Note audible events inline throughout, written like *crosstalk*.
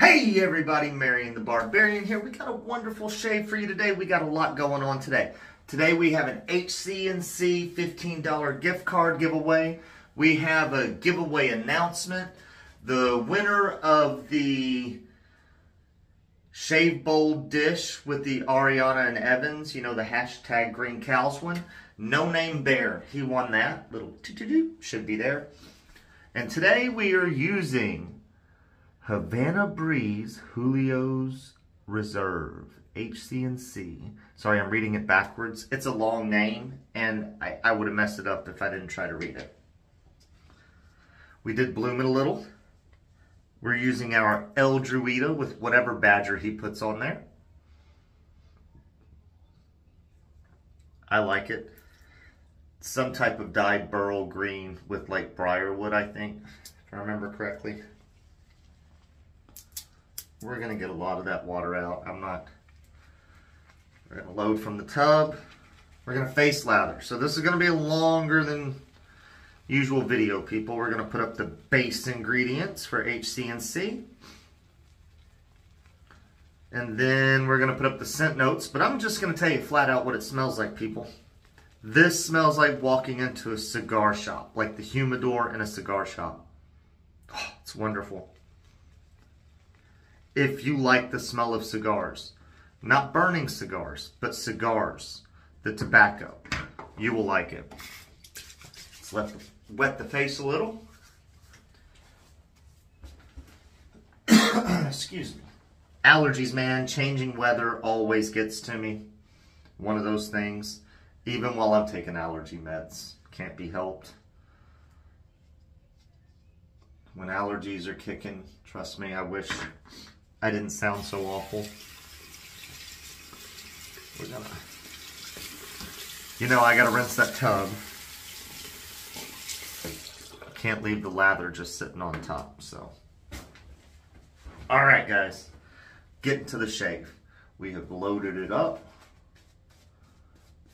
Hey everybody, Marion the Barbarian here. We got a wonderful shave for you today. We got a lot going on today. Today we have an HCNC $15 gift card giveaway. We have a giveaway announcement. The winner of the Shave Bold dish with the Ariana and Evans, you know, the hashtag Green Cows one. No Name Bear, he won that. Little should be there. And today we are using Havana Breeze Julio's Reserve, HCNC. Sorry, I'm reading it backwards. It's a long name, and I, I would have messed it up if I didn't try to read it. We did bloom it a little. We're using our El Druida with whatever badger he puts on there. I like it. Some type of dyed burl green with like briarwood, I think, if I remember correctly. We're going to get a lot of that water out. I'm not, we're going to load from the tub. We're going to face lather. So this is going to be longer than usual video, people. We're going to put up the base ingredients for HCNC. And then we're going to put up the scent notes. But I'm just going to tell you flat out what it smells like, people. This smells like walking into a cigar shop, like the humidor in a cigar shop. Oh, it's wonderful if you like the smell of cigars. Not burning cigars, but cigars, the tobacco. You will like it. Let's let the, wet the face a little. *coughs* Excuse me. Allergies, man. Changing weather always gets to me. One of those things. Even while I'm taking allergy meds. Can't be helped. When allergies are kicking, trust me, I wish I didn't sound so awful. We're gonna, you know, I gotta rinse that tub. Can't leave the lather just sitting on top, so. All right, guys, getting to the shave. We have loaded it up.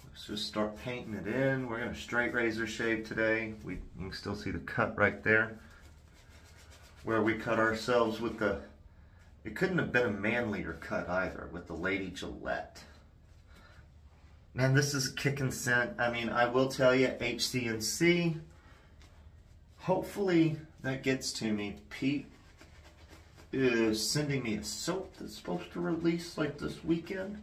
Let's just start painting it in. We're gonna straight razor shave today. We, you can still see the cut right there where we cut ourselves with the it couldn't have been a manlier cut either with the Lady Gillette. Man, this is kicking scent. I mean, I will tell you, HCNC, hopefully that gets to me. Pete is sending me a soap that's supposed to release like this weekend.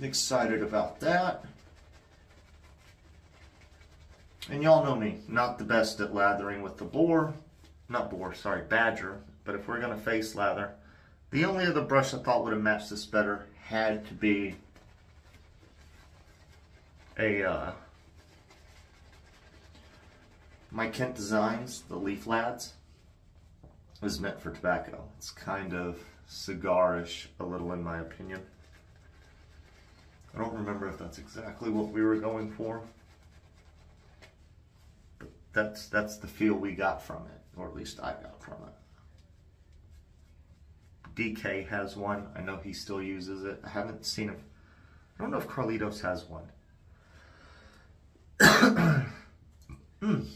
Excited about that. And y'all know me, not the best at lathering with the boar, not boar, sorry, badger. But if we're gonna face lather, the only other brush I thought would have matched this better had to be a uh, my Kent Designs, the Leaf Lads, is meant for tobacco. It's kind of cigarish a little in my opinion. I don't remember if that's exactly what we were going for. But that's that's the feel we got from it or at least I got from it. DK has one. I know he still uses it. I haven't seen him. I don't know if Carlitos has one. *coughs* mm.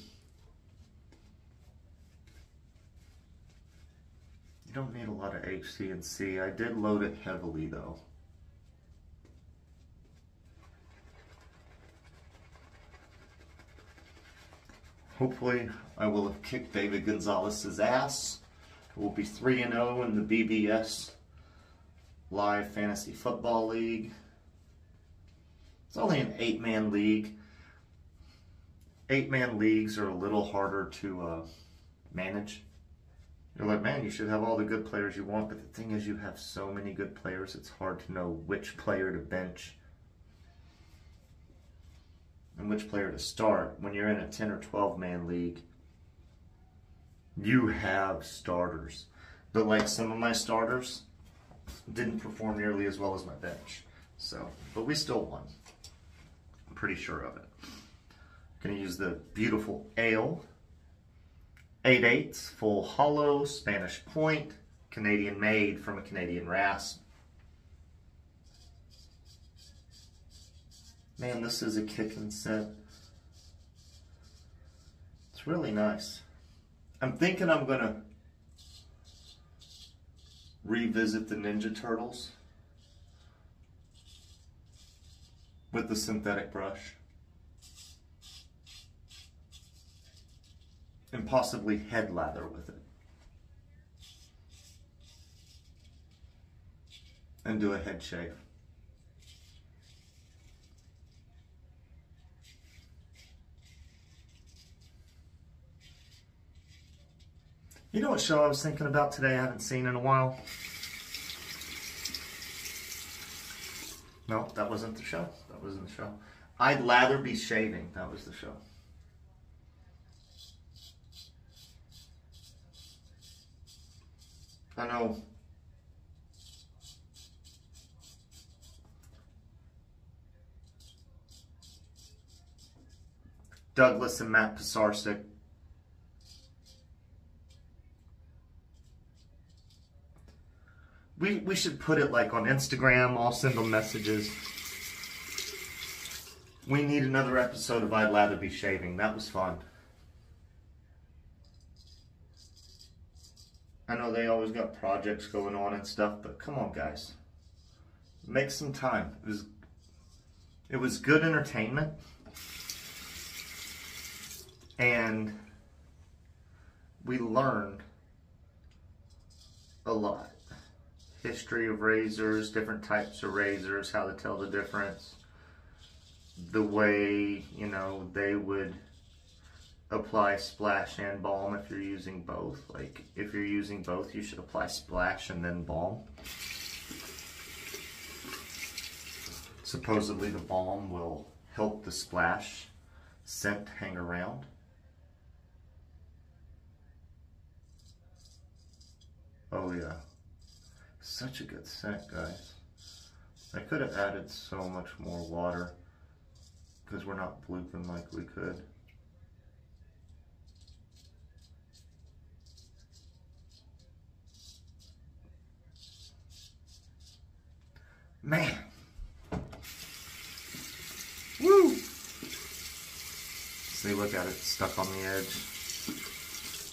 You don't need a lot of HCNC. I did load it heavily though. Hopefully, I will have kicked David Gonzalez's ass. We'll be 3 0 in the BBS Live Fantasy Football League. It's only an eight man league. Eight man leagues are a little harder to uh, manage. You're like, man, you should have all the good players you want, but the thing is, you have so many good players, it's hard to know which player to bench and which player to start. When you're in a 10 or 12 man league, you have starters. But like some of my starters didn't perform nearly as well as my bench. So, but we still won. I'm pretty sure of it. Gonna use the beautiful ALE. 8 eighths, full hollow, Spanish point, Canadian made from a Canadian rasp. Man, this is a kicking set. It's really nice. I'm thinking I'm gonna revisit the Ninja Turtles with the synthetic brush. And possibly head lather with it. And do a head shave. You know what show I was thinking about today I haven't seen in a while? No, that wasn't the show. That wasn't the show. I'd rather be shaving. That was the show. I know. Douglas and Matt Pisarcik we, we should put it like on Instagram. I'll send them messages. We need another episode of I'd Rather Be Shaving. That was fun. I know they always got projects going on and stuff, but come on, guys. Make some time. It was, it was good entertainment. And we learned a lot history of razors, different types of razors, how to tell the difference, the way, you know, they would apply splash and balm if you're using both. Like, if you're using both, you should apply splash and then balm. Supposedly the balm will help the splash scent hang around. Oh yeah. Such a good scent, guys. I could have added so much more water because we're not blooping like we could. Man. Woo! See, look at it, stuck on the edge.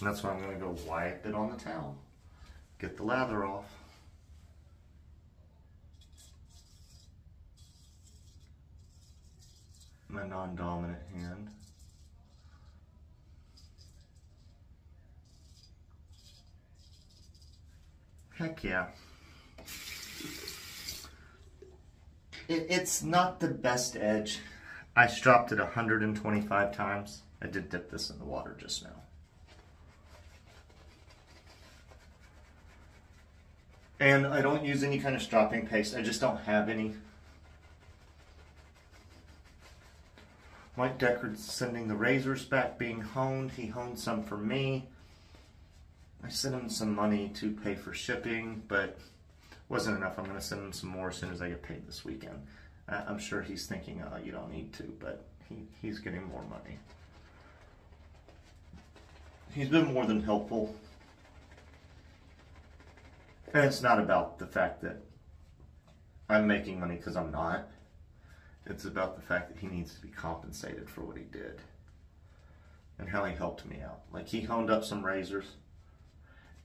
And that's why I'm going to go wipe it on the towel. Get the lather off. My non-dominant hand. Heck yeah. It, it's not the best edge. I stropped it 125 times. I did dip this in the water just now. And I don't use any kind of stropping paste. I just don't have any. Mike Deckard's sending the razors back being honed. He honed some for me. I sent him some money to pay for shipping, but it wasn't enough. I'm going to send him some more as soon as I get paid this weekend. Uh, I'm sure he's thinking, oh, you don't need to, but he, he's getting more money. He's been more than helpful. And it's not about the fact that I'm making money because I'm not. It's about the fact that he needs to be compensated for what he did and how he helped me out. Like he honed up some razors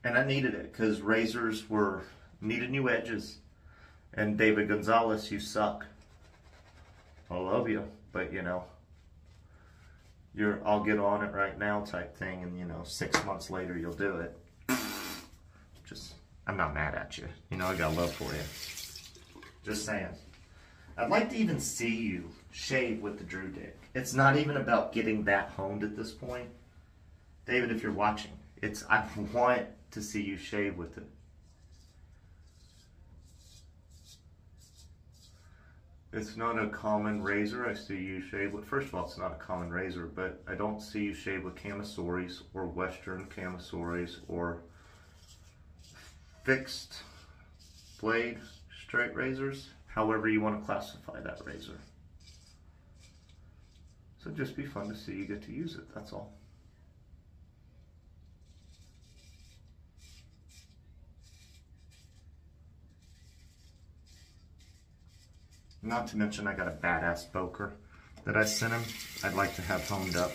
and I needed it because razors were needed new edges. And David Gonzalez, you suck. I love you, but you know, you're I'll get on it right now type thing, and you know, six months later you'll do it. Just I'm not mad at you. You know, I got love for you. Just saying. I'd like to even see you shave with the Drew Dick. It's not even about getting that honed at this point. David, if you're watching, it's I want to see you shave with it. It's not a common razor I see you shave with. First of all, it's not a common razor, but I don't see you shave with kamisoris or Western kamisoris or fixed blade straight razors however you want to classify that razor. So just be fun to see you get to use it, that's all. Not to mention I got a badass Boker that I sent him. I'd like to have honed up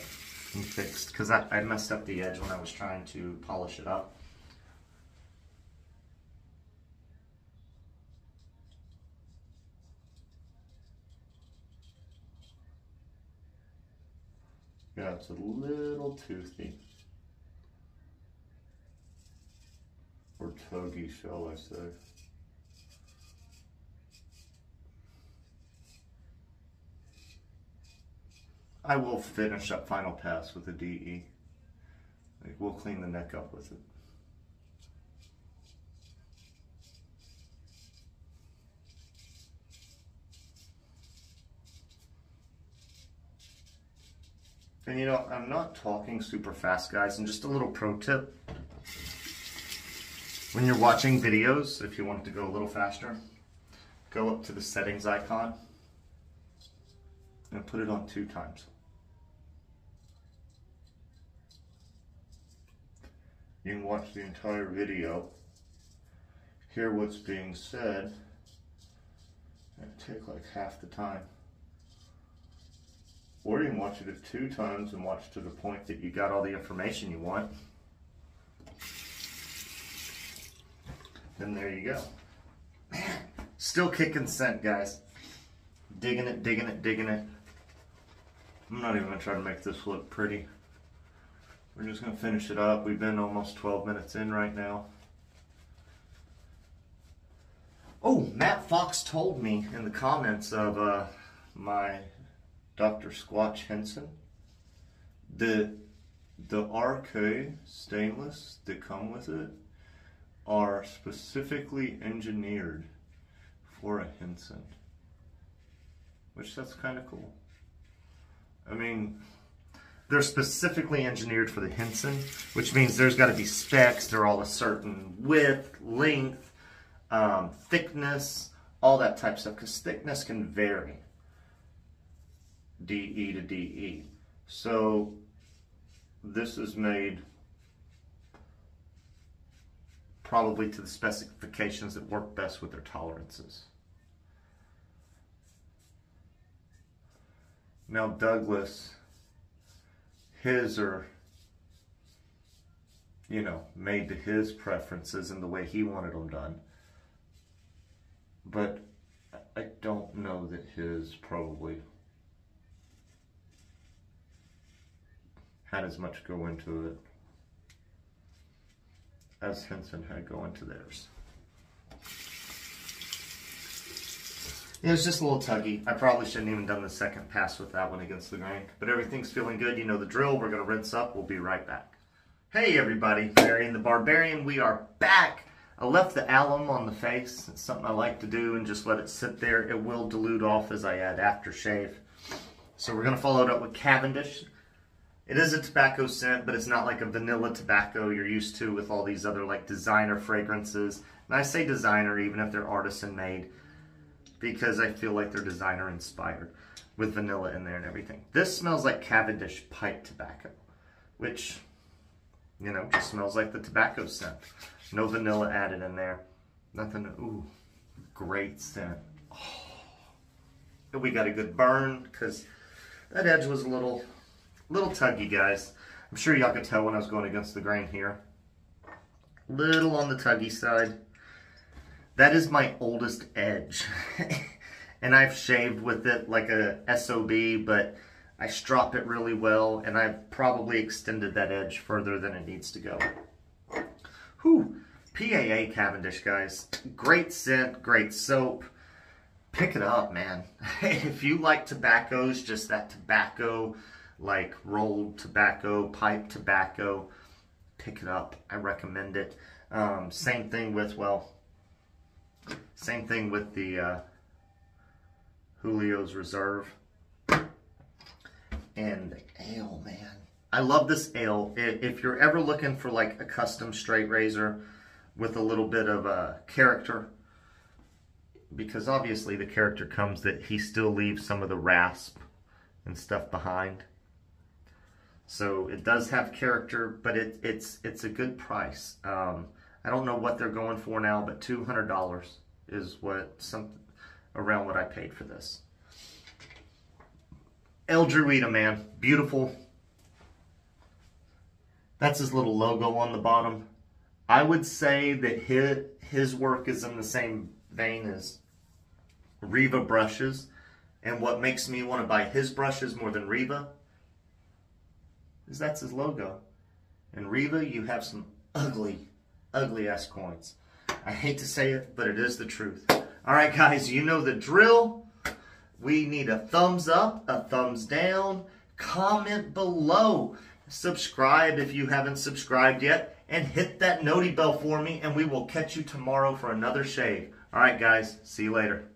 and fixed because I, I messed up the edge when I was trying to polish it up. Yeah, it's a little toothy. Or tuggy, shall I say. I will finish up Final Pass with a DE. We'll clean the neck up with it. And you know, I'm not talking super fast, guys, and just a little pro tip. When you're watching videos, if you want it to go a little faster, go up to the settings icon and put it on two times. You can watch the entire video, hear what's being said, and take like half the time. Or you can watch it at two times and watch to the point that you got all the information you want. Then there you go. Man, *clears throat* still kicking scent, guys. Digging it, digging it, digging it. I'm not even gonna try to make this look pretty. We're just gonna finish it up. We've been almost 12 minutes in right now. Oh, Matt Fox told me in the comments of uh, my Dr. Squatch Henson, the the RK stainless that come with it are specifically engineered for a Henson, which that's kind of cool. I mean, they're specifically engineered for the Henson, which means there's got to be specs. They're all a certain width, length, um, thickness, all that type of stuff, because thickness can vary. DE to DE. So this is made probably to the specifications that work best with their tolerances. Now Douglas, his are, you know, made to his preferences and the way he wanted them done. But I don't know that his probably had as much go into it as Henson had go into theirs. It was just a little tuggy. I probably shouldn't even done the second pass with that one against the grain. But everything's feeling good. You know the drill. We're going to rinse up. We'll be right back. Hey everybody, Marion the Barbarian. We are back. I left the alum on the face. It's something I like to do and just let it sit there. It will dilute off as I add aftershave. So we're going to follow it up with Cavendish. It is a tobacco scent, but it's not like a vanilla tobacco you're used to with all these other like designer fragrances. And I say designer even if they're artisan made because I feel like they're designer inspired with vanilla in there and everything. This smells like Cavendish pipe tobacco, which, you know, just smells like the tobacco scent. No vanilla added in there. Nothing, ooh, great scent. Oh. We got a good burn because that edge was a little Little tuggy, guys. I'm sure y'all could tell when I was going against the grain here. Little on the tuggy side. That is my oldest edge. *laughs* and I've shaved with it like a SOB, but I strop it really well, and I've probably extended that edge further than it needs to go. Whew. PAA Cavendish, guys. Great scent, great soap. Pick it up, man. *laughs* if you like tobaccos, just that tobacco, like rolled tobacco, pipe tobacco, pick it up. I recommend it. Um, same thing with, well, same thing with the uh, Julio's Reserve. And the ALE, man. I love this ALE. If you're ever looking for like a custom straight razor with a little bit of a uh, character, because obviously the character comes that he still leaves some of the rasp and stuff behind. So it does have character, but it, it's it's a good price. Um, I don't know what they're going for now, but two hundred dollars is what some around what I paid for this. El Druida, man, beautiful. That's his little logo on the bottom. I would say that his his work is in the same vein as Riva brushes, and what makes me want to buy his brushes more than Riva is that's his logo. And Reva, you have some ugly, ugly ass coins. I hate to say it, but it is the truth. All right, guys, you know the drill. We need a thumbs up, a thumbs down, comment below, subscribe if you haven't subscribed yet, and hit that noti bell for me, and we will catch you tomorrow for another shave. All right, guys, see you later.